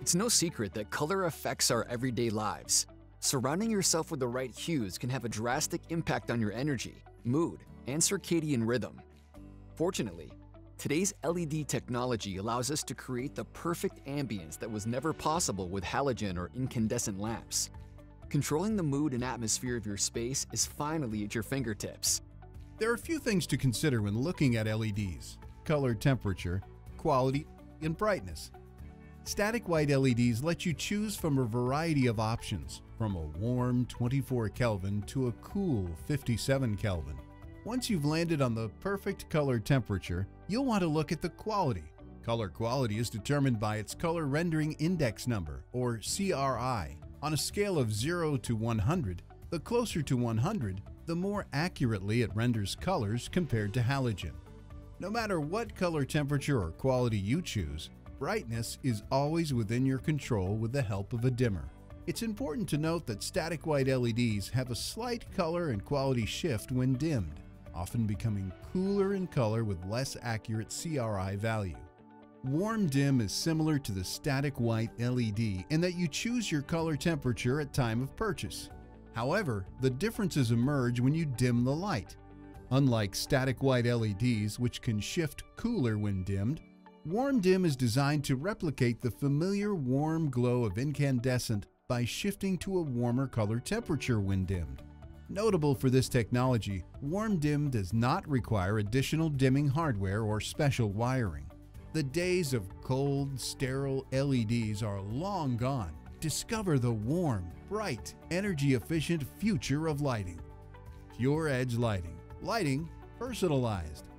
It's no secret that color affects our everyday lives. Surrounding yourself with the right hues can have a drastic impact on your energy, mood, and circadian rhythm. Fortunately, today's LED technology allows us to create the perfect ambience that was never possible with halogen or incandescent lamps. Controlling the mood and atmosphere of your space is finally at your fingertips. There are a few things to consider when looking at LEDs color temperature, quality, and brightness. Static white LEDs let you choose from a variety of options, from a warm 24 Kelvin to a cool 57 Kelvin. Once you've landed on the perfect color temperature, you'll want to look at the quality. Color quality is determined by its Color Rendering Index Number, or CRI. On a scale of 0 to 100, the closer to 100, the more accurately it renders colors compared to halogen. No matter what color temperature or quality you choose, brightness is always within your control with the help of a dimmer. It's important to note that static white LEDs have a slight color and quality shift when dimmed, often becoming cooler in color with less accurate CRI value. Warm dim is similar to the static white LED in that you choose your color temperature at time of purchase. However, the differences emerge when you dim the light. Unlike static white LEDs, which can shift cooler when dimmed, Warm Dim is designed to replicate the familiar warm glow of incandescent by shifting to a warmer color temperature when dimmed. Notable for this technology, Warm Dim does not require additional dimming hardware or special wiring. The days of cold, sterile LEDs are long gone. Discover the warm, bright, energy-efficient future of lighting. PureEdge Lighting. Lighting personalized.